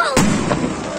放！